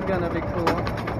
is gonna be cool.